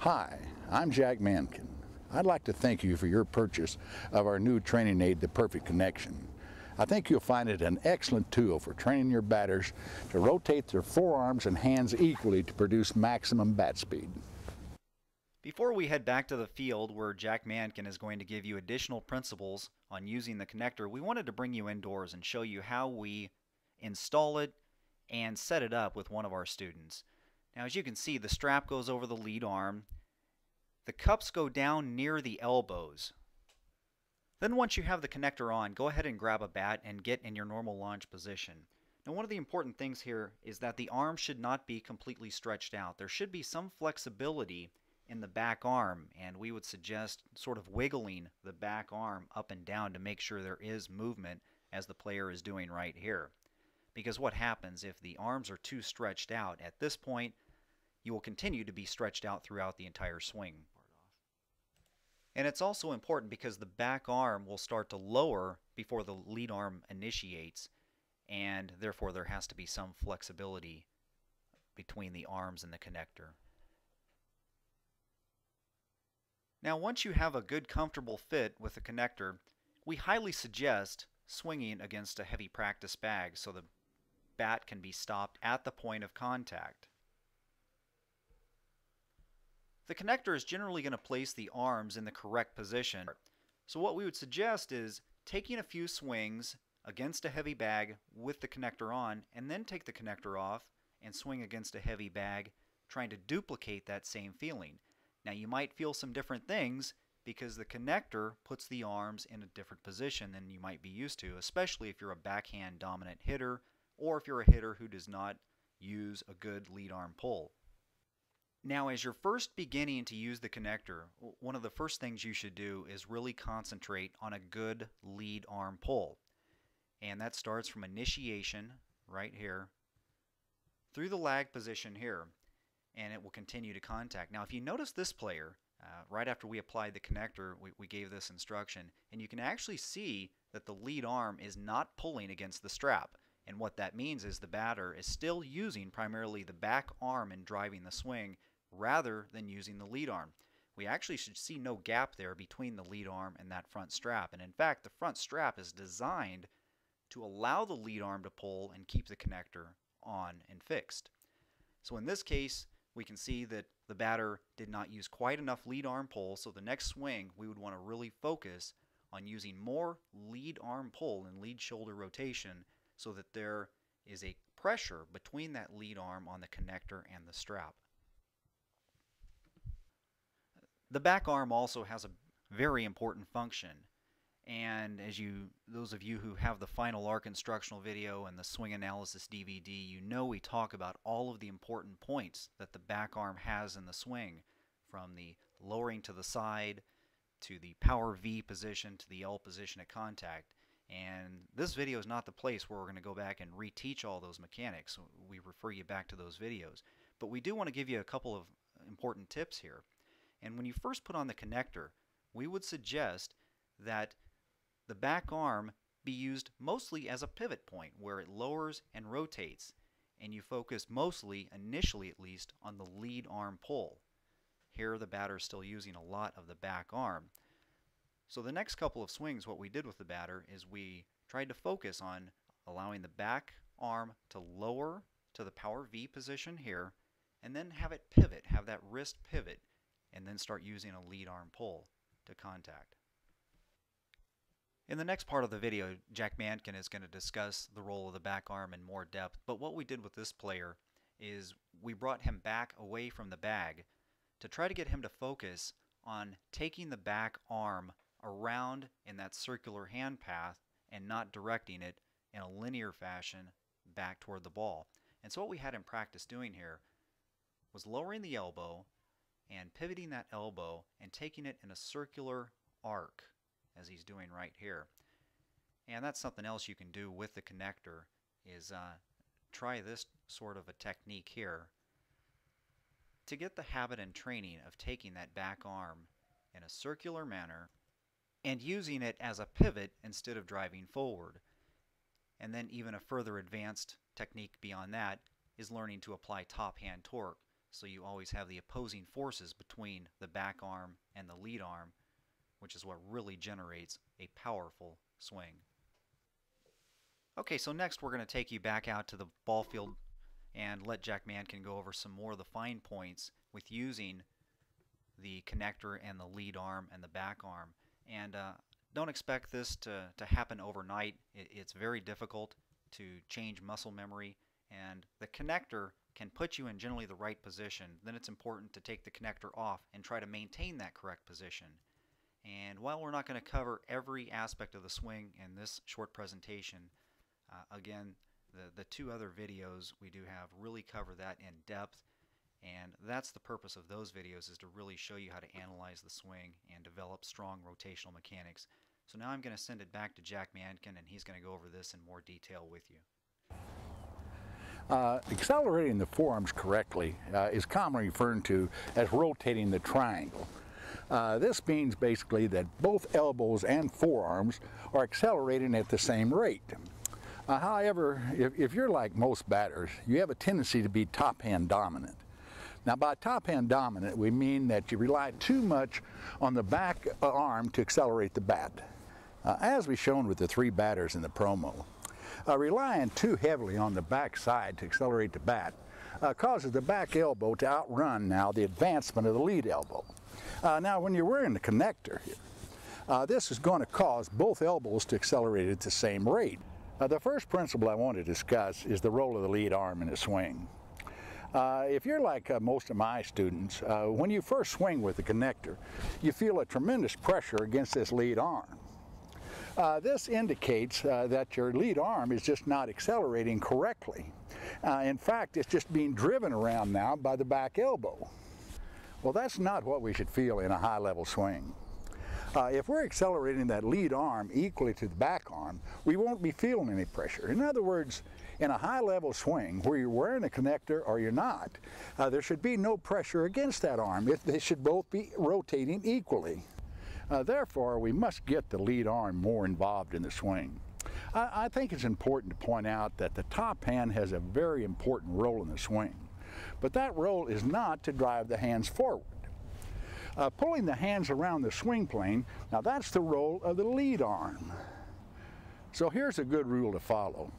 Hi, I'm Jack Mankin. I'd like to thank you for your purchase of our new training aid, The Perfect Connection. I think you'll find it an excellent tool for training your batters to rotate their forearms and hands equally to produce maximum bat speed. Before we head back to the field where Jack Mankin is going to give you additional principles on using the connector, we wanted to bring you indoors and show you how we install it and set it up with one of our students. Now as you can see the strap goes over the lead arm. The cups go down near the elbows. Then once you have the connector on, go ahead and grab a bat and get in your normal launch position. Now one of the important things here is that the arm should not be completely stretched out. There should be some flexibility in the back arm and we would suggest sort of wiggling the back arm up and down to make sure there is movement as the player is doing right here. Because what happens if the arms are too stretched out at this point you will continue to be stretched out throughout the entire swing. And it's also important because the back arm will start to lower before the lead arm initiates and therefore there has to be some flexibility between the arms and the connector. Now once you have a good comfortable fit with the connector, we highly suggest swinging against a heavy practice bag so the bat can be stopped at the point of contact. The connector is generally going to place the arms in the correct position. So what we would suggest is taking a few swings against a heavy bag with the connector on and then take the connector off and swing against a heavy bag trying to duplicate that same feeling. Now you might feel some different things because the connector puts the arms in a different position than you might be used to, especially if you're a backhand dominant hitter or if you're a hitter who does not use a good lead arm pull. Now, as you're first beginning to use the connector, one of the first things you should do is really concentrate on a good lead arm pull. And that starts from initiation, right here, through the lag position here, and it will continue to contact. Now, if you notice this player, uh, right after we applied the connector, we, we gave this instruction, and you can actually see that the lead arm is not pulling against the strap. And what that means is the batter is still using primarily the back arm in driving the swing rather than using the lead arm. We actually should see no gap there between the lead arm and that front strap. And in fact, the front strap is designed to allow the lead arm to pull and keep the connector on and fixed. So in this case, we can see that the batter did not use quite enough lead arm pull, so the next swing we would want to really focus on using more lead arm pull and lead shoulder rotation so that there is a pressure between that lead arm on the connector and the strap. The back arm also has a very important function. And as you, those of you who have the final arc instructional video and the swing analysis DVD, you know we talk about all of the important points that the back arm has in the swing, from the lowering to the side, to the power V position, to the L position at contact. And this video is not the place where we're going to go back and reteach all those mechanics. We refer you back to those videos. But we do want to give you a couple of important tips here. And when you first put on the connector, we would suggest that the back arm be used mostly as a pivot point where it lowers and rotates and you focus mostly, initially at least, on the lead arm pull. Here the batter is still using a lot of the back arm. So the next couple of swings, what we did with the batter is we tried to focus on allowing the back arm to lower to the power V position here and then have it pivot, have that wrist pivot and then start using a lead arm pull to contact. In the next part of the video, Jack Mankin is going to discuss the role of the back arm in more depth, but what we did with this player is we brought him back away from the bag to try to get him to focus on taking the back arm around in that circular hand path and not directing it in a linear fashion back toward the ball. And so what we had in practice doing here was lowering the elbow and pivoting that elbow and taking it in a circular arc as he's doing right here. And that's something else you can do with the connector is uh, try this sort of a technique here to get the habit and training of taking that back arm in a circular manner and using it as a pivot instead of driving forward. And then even a further advanced technique beyond that is learning to apply top hand torque so you always have the opposing forces between the back arm and the lead arm, which is what really generates a powerful swing. Okay, so next we're going to take you back out to the ball field and let Jack Mankin go over some more of the fine points with using the connector and the lead arm and the back arm. And uh, don't expect this to, to happen overnight. It, it's very difficult to change muscle memory and the connector can put you in generally the right position. Then it's important to take the connector off and try to maintain that correct position. And while we're not going to cover every aspect of the swing in this short presentation, uh, again, the, the two other videos we do have really cover that in depth and that's the purpose of those videos is to really show you how to analyze the swing and develop strong rotational mechanics. So now I'm going to send it back to Jack Mankin and he's going to go over this in more detail with you. Uh, accelerating the forearms correctly uh, is commonly referred to as rotating the triangle. Uh, this means basically that both elbows and forearms are accelerating at the same rate. Uh, however, if, if, you're like most batters, you have a tendency to be top hand dominant. Now by top hand dominant, we mean that you rely too much on the back arm to accelerate the bat. Uh, as we've shown with the three batters in the promo, uh, relying too heavily on the back side to accelerate the bat uh, causes the back elbow to outrun now the advancement of the lead elbow. Uh, now when you're wearing the connector here, uh, this is going to cause both elbows to accelerate at the same rate. Uh, the first principle I want to discuss is the role of the lead arm in a swing. Uh, if you're like uh, most of my students, uh, when you first swing with the connector, you feel a tremendous pressure against this lead arm. Uh, this indicates uh, that your lead arm is just not accelerating correctly. In fact, it's just being driven around now by the back elbow. Well, that's not what we should feel in a high-level swing. Uh, if we're accelerating that lead arm equally to the back arm, we won't be feeling any pressure. In other words, in a high level swing where you're wearing a connector or you're not, uh, there should be no pressure against that arm. If they should both be rotating equally. Uh, therefore, we must get the lead arm more involved in the swing. I, I think it's important to point out that the top hand has a very important role in the swing, but that role is not to drive the hands forward. Uh, pulling the hands around the swing plane, now that's the role of the lead arm. So here's a good rule to follow.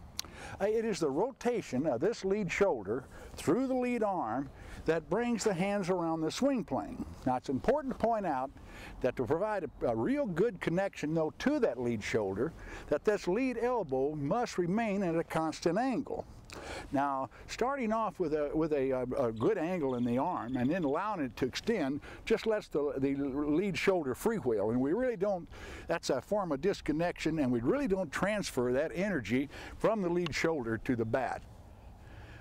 Uh, it is the rotation of this lead shoulder through the lead arm that brings the hands around the swing plane. Now it's important to point out that to provide a, a, real good connection though to that lead shoulder, that this lead elbow must remain at a constant angle. Now, starting off with a with a, a, a, good angle in the arm and then allowing it to extend just lets the, the lead shoulder freewheel. And we really don't, that's a form of disconnection, and we really don't transfer that energy from the lead shoulder to the bat.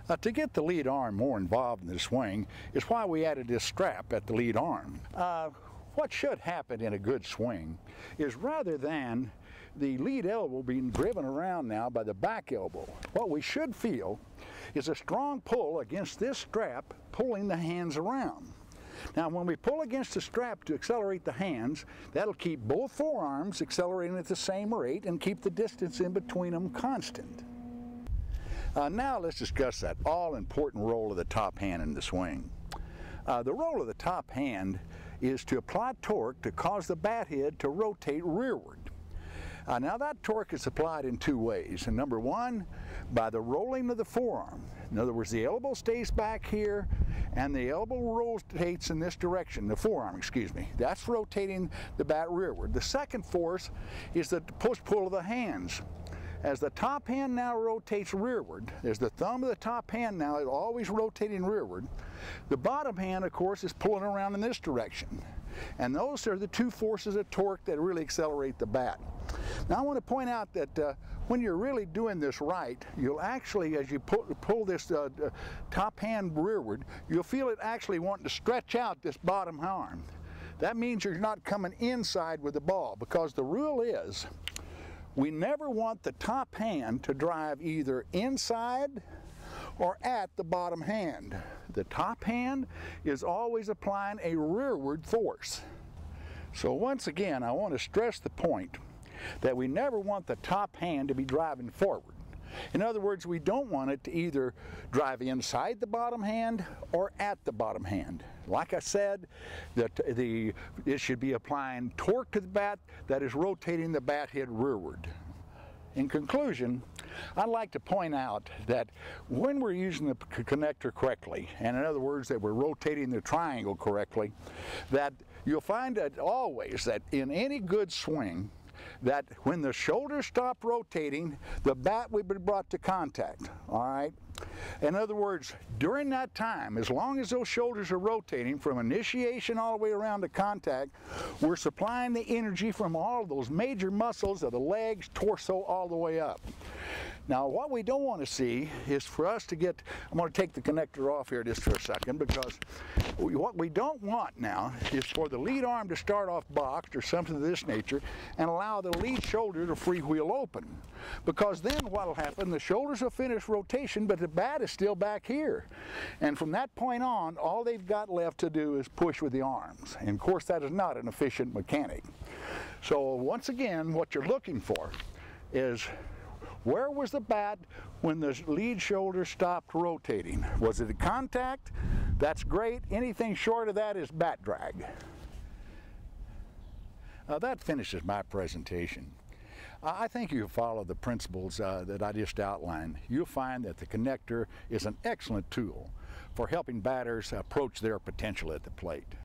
Uh, to get the lead arm more involved in the swing is why we added this strap at the lead arm. Uh, what should happen in a good swing is rather than the lead elbow being driven around now by the back elbow. What we should feel is a strong pull against this strap pulling the hands around. Now when we pull against the strap to accelerate the hands, that'll keep both forearms accelerating at the same rate and keep the distance in between them constant. Uh, now let's discuss that all-important role of the top hand in the swing. Uh, the role of the top hand is to apply torque to cause the bat head to rotate rearward. Uh, now that torque is applied in two ways. And number one, by the rolling of the forearm. In other words, the elbow stays back here and the elbow rotates in this direction, the forearm, excuse me. That's rotating the bat rearward. The second force is the push-pull of the hands. As the top hand now rotates rearward, as the thumb of the top hand now is always rotating rearward, the bottom hand, of course, is pulling around in this direction. And those are the two forces of torque that really accelerate the bat. Now I want to point out that uh, when you're really doing this right, you'll actually, as you pull, pull this uh, top hand rearward, you'll feel it actually wanting to stretch out this bottom arm. That means you're not coming inside with the ball because the rule is we never want the top hand to drive either inside or at the bottom hand. The top hand is always applying a rearward force. So once again, I want to stress the point that we never want the top hand to be driving forward. In other words, we don't want it to either drive inside the bottom hand or at the bottom hand. Like I said, that the it should be applying torque to the bat that is rotating the bat head rearward. In conclusion, I'd like to point out that when we're using the connector correctly, and in other words, that we're rotating the triangle correctly, that you'll find that always that in any good swing, that when the shoulders stop rotating, the bat will be brought to contact, all right? In other words, during that time, as long as those shoulders are rotating from initiation all the way around to contact, we're supplying the energy from all those major muscles of the legs, torso, all the way up. Now, what we don't want to see is for us to get, I'm going to take the connector off here just for a second because what we don't want now is for the lead arm to start off boxed or something of this nature and allow the lead shoulder to freewheel open. Because then what will happen, the shoulders will finish rotation, but the bat is still back here. And from that point on, all they've got left to do is push with the arms. And of course, that is not an efficient mechanic. So once again, what you're looking for is where was the bat when the lead shoulder stopped rotating? Was it a contact? That's great. Anything short of that is bat drag. Uh, that finishes my presentation. I think you follow the principles uh, that I just outlined. You'll find that the connector is an excellent tool for helping batters approach their potential at the plate.